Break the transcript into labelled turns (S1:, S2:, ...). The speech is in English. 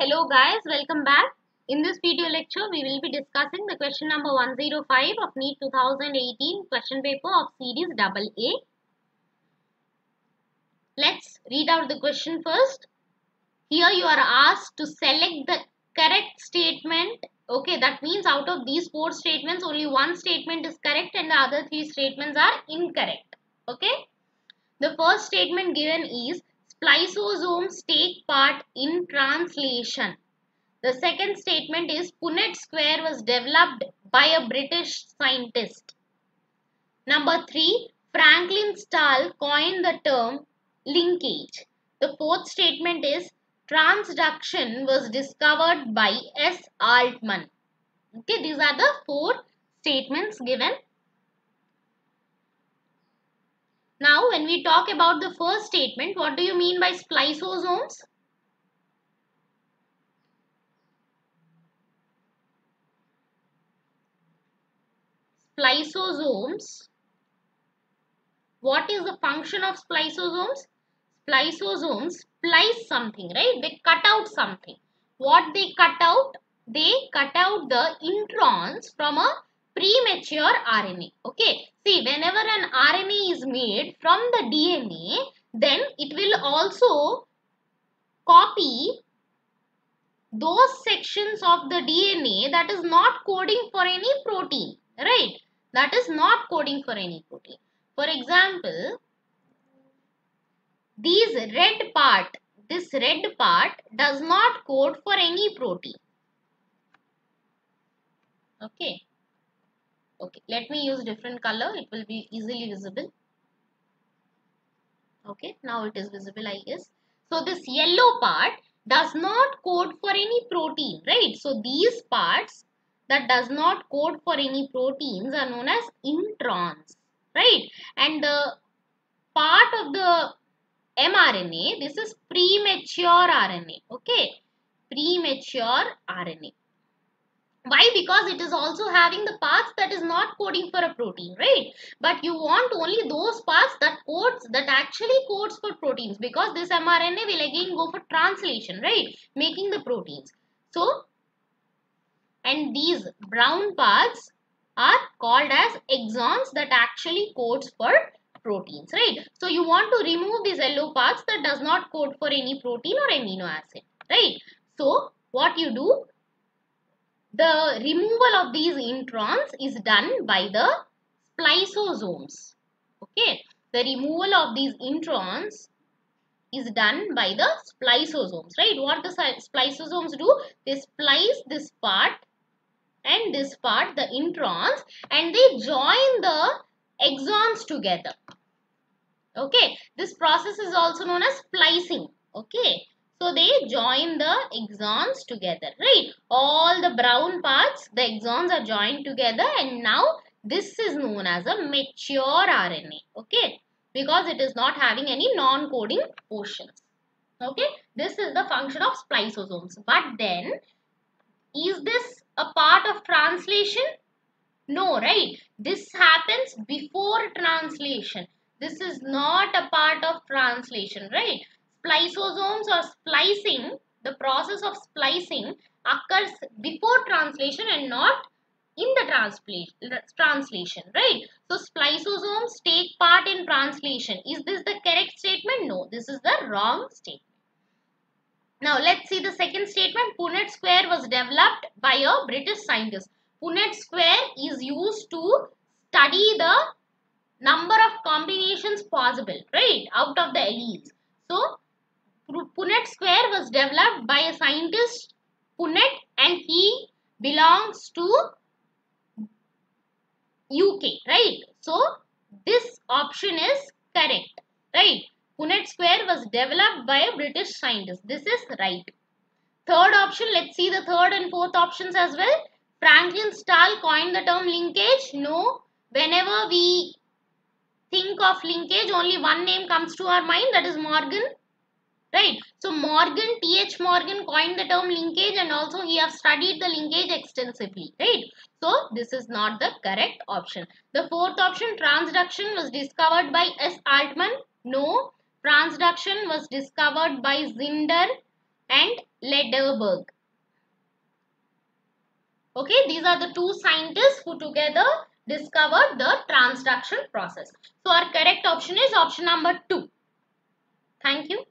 S1: Hello guys, welcome back. In this video lecture, we will be discussing the question number 105 of NEET 2018 question paper of series AA. Let's read out the question first. Here you are asked to select the correct statement. Okay, that means out of these four statements, only one statement is correct and the other three statements are incorrect. Okay. The first statement given is spliceosomes take part in translation. The second statement is Punnett square was developed by a British scientist. Number 3. Franklin Stahl coined the term linkage. The fourth statement is transduction was discovered by S. Altman. Okay, these are the four statements given Now, when we talk about the first statement, what do you mean by spliceosomes? Spliceosomes. What is the function of spliceosomes? Spliceosomes splice something, right? They cut out something. What they cut out? They cut out the introns from a premature RNA. Okay. See, whenever an RNA is made from the DNA, then it will also copy those sections of the DNA that is not coding for any protein. Right. That is not coding for any protein. For example, these red part, this red part does not code for any protein. Okay. Okay, let me use different color. It will be easily visible. Okay, now it is visible, I guess. So this yellow part does not code for any protein, right? So these parts that does not code for any proteins are known as introns, right? And the part of the mRNA, this is premature RNA, okay? Premature RNA. Why? Because it is also having the parts that is not coding for a protein, right? But you want only those parts that codes, that actually codes for proteins because this mRNA will again go for translation, right? Making the proteins. So, and these brown parts are called as exons that actually codes for proteins, right? So, you want to remove these yellow parts that does not code for any protein or amino acid, right? So, what you do? the removal of these introns is done by the spliceosomes. Okay, the removal of these introns is done by the spliceosomes, right? What the spliceosomes do? They splice this part and this part, the introns, and they join the exons together. Okay, this process is also known as splicing. Okay, so they join the exons together, right? All the brown parts, the exons are joined together and now this is known as a mature RNA, okay? Because it is not having any non-coding portions, okay? This is the function of spliceosomes. But then, is this a part of translation? No, right? This happens before translation. This is not a part of translation, right? spliceosomes or splicing, the process of splicing occurs before translation and not in the translation, right? So, spliceosomes take part in translation. Is this the correct statement? No, this is the wrong statement. Now, let's see the second statement. Punnett square was developed by a British scientist. Punnett square is used to study the number of combinations possible, right, out of the alleles. So, Punnett square was developed by a scientist Punnett and he belongs to UK, right? So, this option is correct, right? Punnett square was developed by a British scientist. This is right. Third option, let's see the third and fourth options as well. Franklin Stahl coined the term linkage. No. Whenever we think of linkage, only one name comes to our mind, that is Morgan right so morgan th morgan coined the term linkage and also he have studied the linkage extensively right so this is not the correct option the fourth option transduction was discovered by s altman no transduction was discovered by zinder and Lederberg. Okay, these are the two scientists who together discovered the transduction process. So our correct option is option number 2. Thank you.